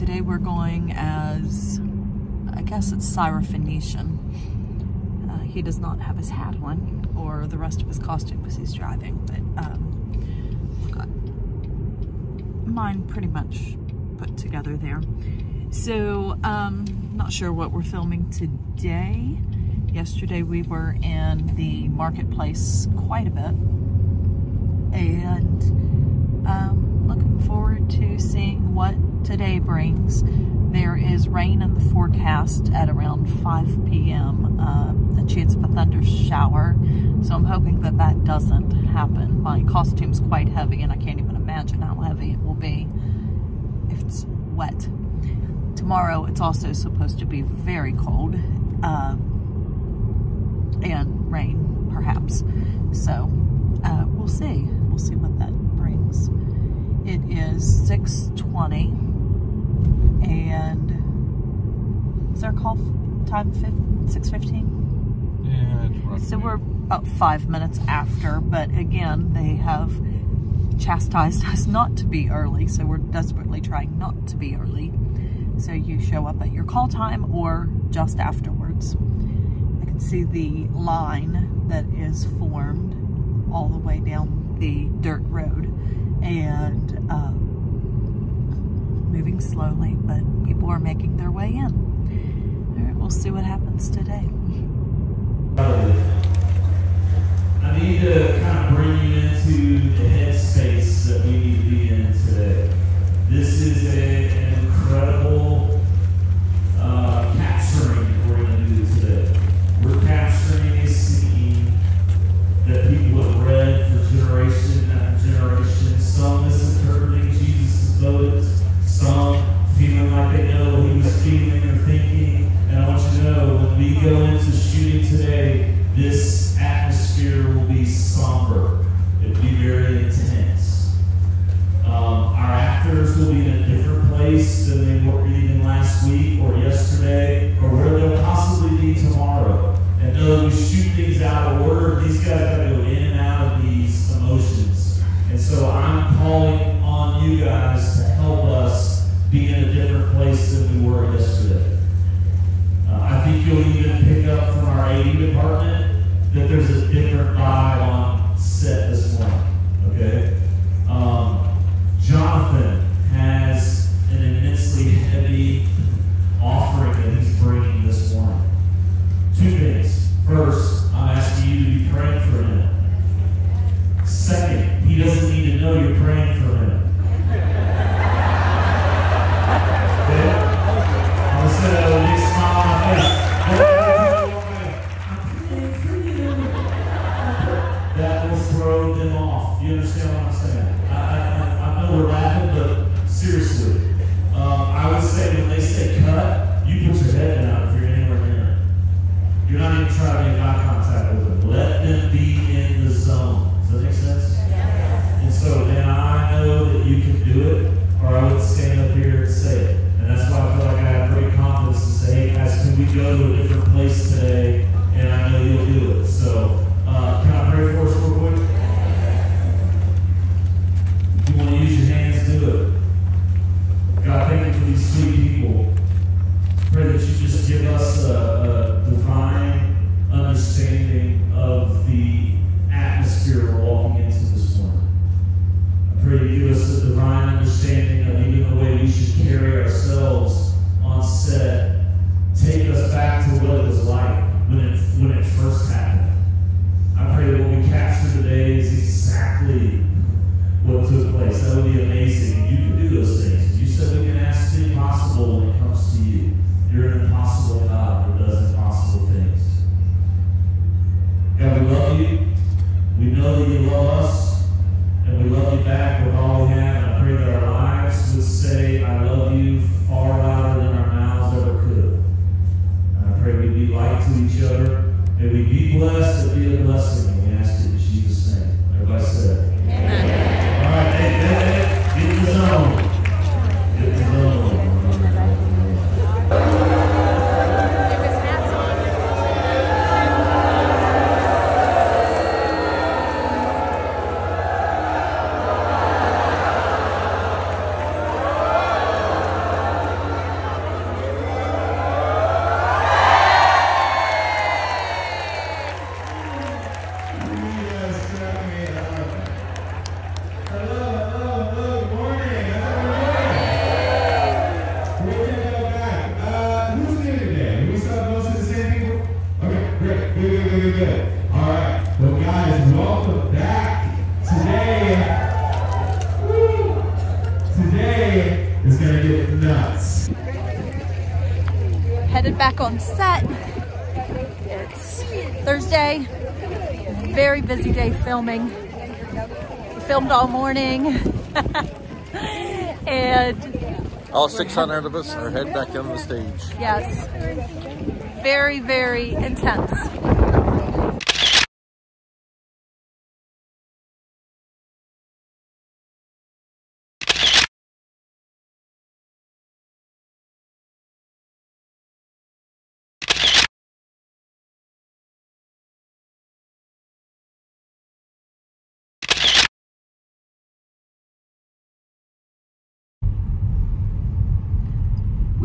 today we're going as, I guess it's Syrophoenician. Uh, he does not have his hat on or the rest of his costume because he's driving, but um, got mine pretty much put together there. So, um, not sure what we're filming today. Yesterday we were in the marketplace quite a bit and what today brings. There is rain in the forecast at around 5 p.m., uh, a chance of a thunder shower, so I'm hoping that that doesn't happen. My costume's quite heavy, and I can't even imagine how heavy it will be if it's wet. Tomorrow, it's also supposed to be very cold uh, and rain, perhaps. So, uh, we'll see. We'll see what that 20. And is our call time 6.15? Yeah, So we're about five minutes after, but again, they have chastised us not to be early, so we're desperately trying not to be early. So you show up at your call time or just afterwards. I can see the line that is formed all the way down the dirt road and um, moving slowly, but people are making their way in. All right, we'll see what happens today. I need to kind of bring you into the headspace of we E o que headed back on set. It's Thursday, very busy day filming. We filmed all morning. and all 600 of us are heading back on the stage. Yes. Very, very intense.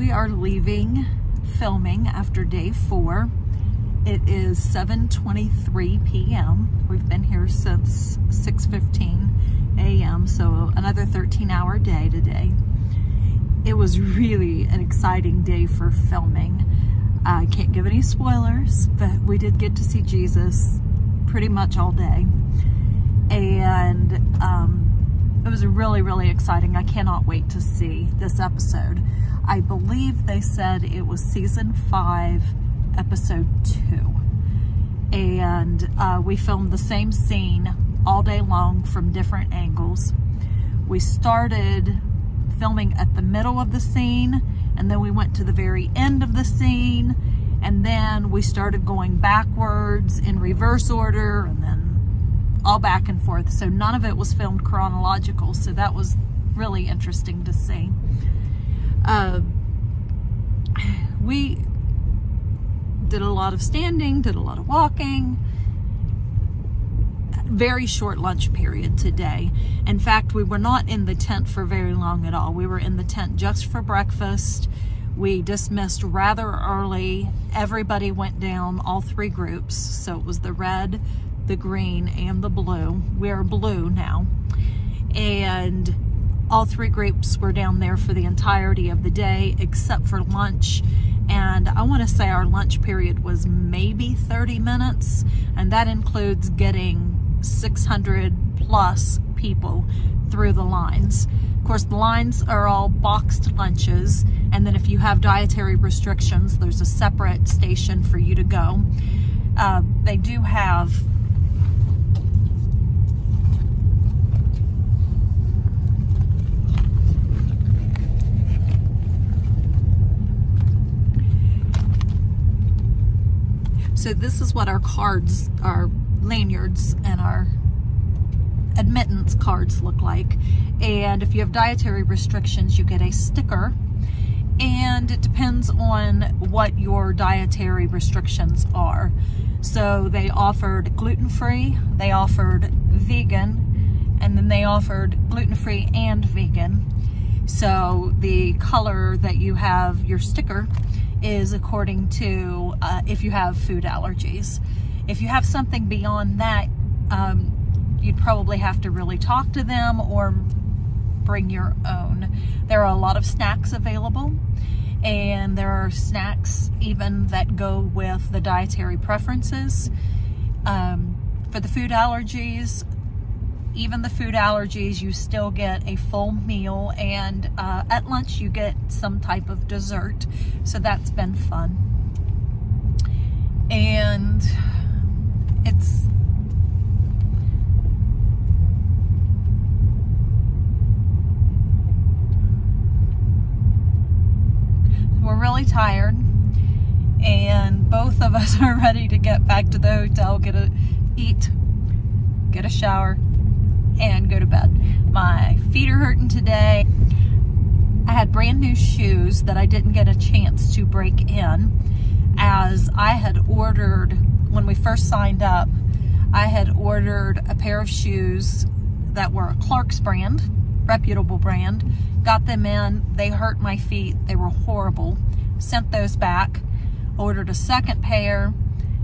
We are leaving filming after day four. It is 7.23 p.m. We've been here since 6.15 a.m., so another 13 hour day today. It was really an exciting day for filming. I can't give any spoilers, but we did get to see Jesus pretty much all day. And um, it was really, really exciting. I cannot wait to see this episode. I believe they said it was season five, episode two. And uh, we filmed the same scene all day long from different angles. We started filming at the middle of the scene, and then we went to the very end of the scene, and then we started going backwards in reverse order, and then all back and forth. So none of it was filmed chronological, so that was really interesting to see. Uh, we did a lot of standing, did a lot of walking. Very short lunch period today. In fact, we were not in the tent for very long at all. We were in the tent just for breakfast. We dismissed rather early. Everybody went down, all three groups. So it was the red, the green, and the blue. We're blue now. And all three groups were down there for the entirety of the day except for lunch and I want to say our lunch period was maybe 30 minutes and that includes getting 600 plus people through the lines. Of course the lines are all boxed lunches and then if you have dietary restrictions there's a separate station for you to go. Uh, they do have So this is what our cards, our lanyards and our admittance cards look like. And if you have dietary restrictions, you get a sticker. And it depends on what your dietary restrictions are. So they offered gluten-free, they offered vegan, and then they offered gluten-free and vegan. So the color that you have your sticker is according to uh, if you have food allergies. If you have something beyond that, um, you'd probably have to really talk to them or bring your own. There are a lot of snacks available and there are snacks even that go with the dietary preferences. Um, for the food allergies, even the food allergies, you still get a full meal and uh, at lunch you get some type of dessert. So that's been fun. And it's we're really tired and both of us are ready to get back to the hotel, get a eat, get a shower, and go to bed. My feet are hurting today. I had brand new shoes that I didn't get a chance to break in. As I had ordered, when we first signed up, I had ordered a pair of shoes that were Clark's brand, reputable brand, got them in, they hurt my feet, they were horrible, sent those back, ordered a second pair,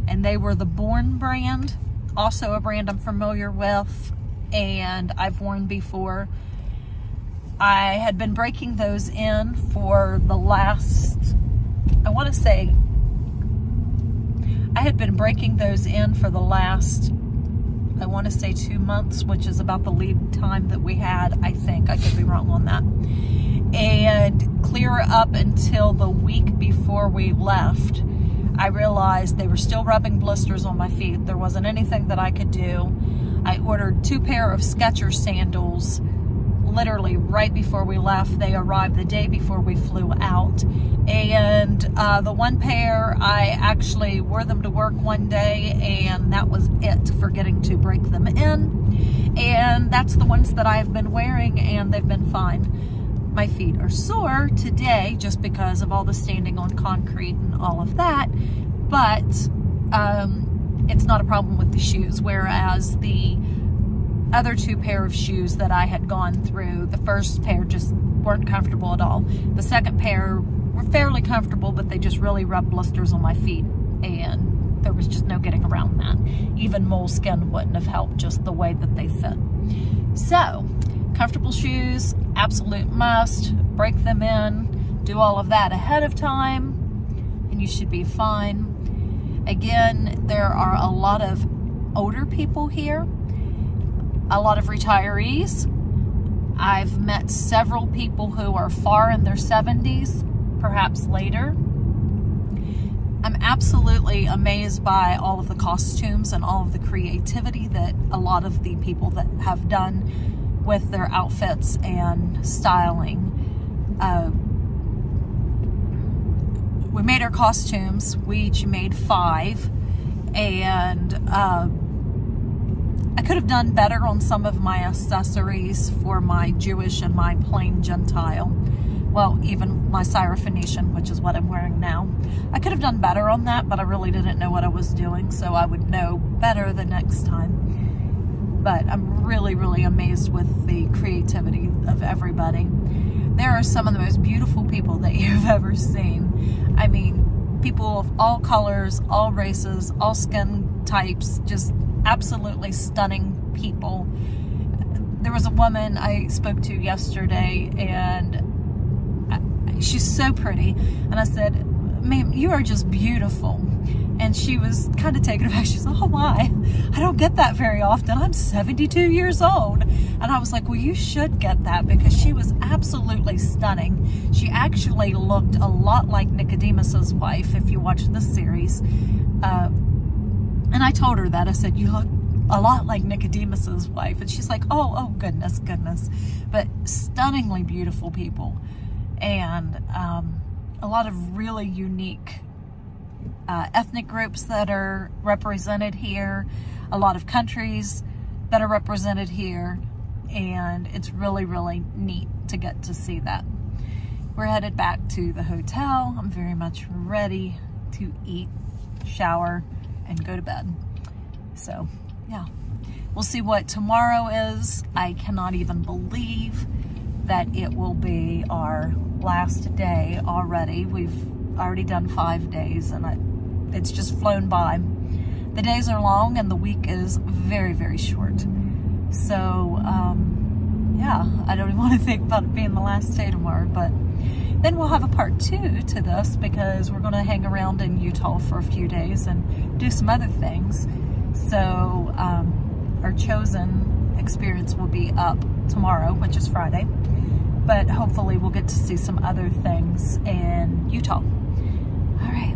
and they were the Born brand, also a brand I'm familiar with, and I've worn before. I had been breaking those in for the last, I want to say, I had been breaking those in for the last, I want to say two months, which is about the lead time that we had, I think. I could be wrong on that. And clear up until the week before we left, I realized they were still rubbing blisters on my feet. There wasn't anything that I could do. I ordered two pair of Skechers sandals literally right before we left. They arrived the day before we flew out. And uh, the one pair, I actually wore them to work one day and that was it, forgetting to break them in. And that's the ones that I've been wearing and they've been fine. My feet are sore today just because of all the standing on concrete and all of that, but um, it's not a problem with the shoes, whereas the other two pair of shoes that I had gone through, the first pair just weren't comfortable at all. The second pair were fairly comfortable, but they just really rubbed blisters on my feet and there was just no getting around that. Even moleskin wouldn't have helped just the way that they fit. So, comfortable shoes, absolute must. Break them in, do all of that ahead of time, and you should be fine. Again, there are a lot of older people here a lot of retirees. I've met several people who are far in their 70s, perhaps later. I'm absolutely amazed by all of the costumes and all of the creativity that a lot of the people that have done with their outfits and styling. Uh, we made our costumes. We each made five. And uh, I could have done better on some of my accessories for my Jewish and my plain Gentile. Well, even my Syrophoenician, which is what I'm wearing now. I could have done better on that, but I really didn't know what I was doing, so I would know better the next time. But I'm really, really amazed with the creativity of everybody. There are some of the most beautiful people that you've ever seen. I mean, people of all colors, all races, all skin types, just absolutely stunning people. There was a woman I spoke to yesterday and uh, she's so pretty. And I said, ma'am, you are just beautiful. And she was kind of taken aback. She's said, oh, why? I don't get that very often. I'm 72 years old. And I was like, well, you should get that because she was absolutely stunning. She actually looked a lot like Nicodemus's wife, if you watch the series. Uh, and I told her that. I said, you look a lot like Nicodemus's wife. And she's like, oh, oh, goodness, goodness. But stunningly beautiful people. And um, a lot of really unique uh, ethnic groups that are represented here. A lot of countries that are represented here. And it's really, really neat to get to see that. We're headed back to the hotel. I'm very much ready to eat, shower, and go to bed. So, yeah. We'll see what tomorrow is. I cannot even believe that it will be our last day already. We've already done five days and I, it's just flown by. The days are long and the week is very, very short. So, um, yeah, I don't even want to think about it being the last day tomorrow, but then we'll have a part two to this because we're going to hang around in Utah for a few days and do some other things. So um, our chosen experience will be up tomorrow, which is Friday. But hopefully we'll get to see some other things in Utah. All right.